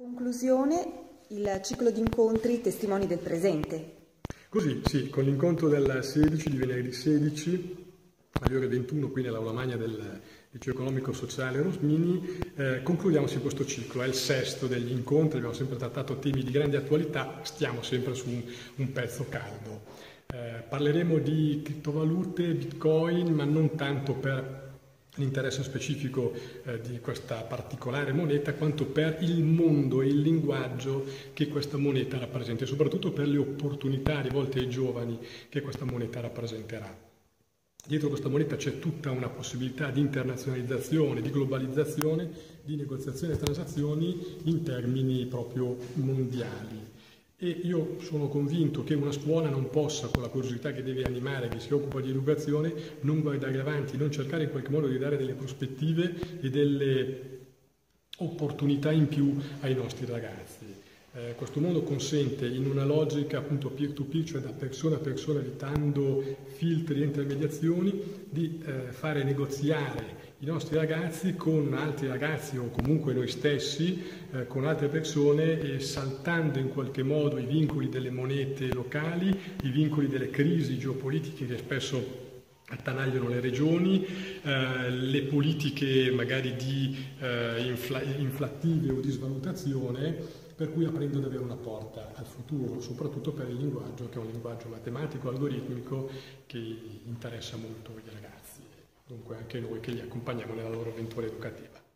Conclusione, il ciclo di incontri testimoni del presente. Così, sì, con l'incontro del 16 di venerdì 16 alle ore 21 qui nell'aula magna del liceo economico sociale Rosmini, eh, concludiamo questo ciclo, è il sesto degli incontri, abbiamo sempre trattato temi di grande attualità, stiamo sempre su un, un pezzo caldo. Eh, parleremo di criptovalute, bitcoin, ma non tanto per l'interesse specifico eh, di questa particolare moneta quanto per il mondo e il linguaggio che questa moneta rappresenta e soprattutto per le opportunità rivolte ai giovani che questa moneta rappresenterà. Dietro questa moneta c'è tutta una possibilità di internazionalizzazione, di globalizzazione, di negoziazione e transazioni in termini proprio mondiali. E io sono convinto che una scuola non possa, con la curiosità che deve animare chi si occupa di educazione, non guardare avanti, non cercare in qualche modo di dare delle prospettive e delle opportunità in più ai nostri ragazzi. Eh, questo mondo consente in una logica appunto peer-to-peer, cioè da persona a persona, evitando filtri e intermediazioni, di eh, fare negoziare i nostri ragazzi con altri ragazzi o comunque noi stessi, eh, con altre persone e saltando in qualche modo i vincoli delle monete locali, i vincoli delle crisi geopolitiche che spesso attanagliano le regioni, eh, le politiche magari di eh, infla- inflattive o di svalutazione per cui apprendo ad avere una porta al futuro, soprattutto per il linguaggio, che è un linguaggio matematico, algoritmico, che interessa molto i ragazzi, dunque anche noi che li accompagniamo nella loro avventura educativa.